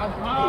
I've,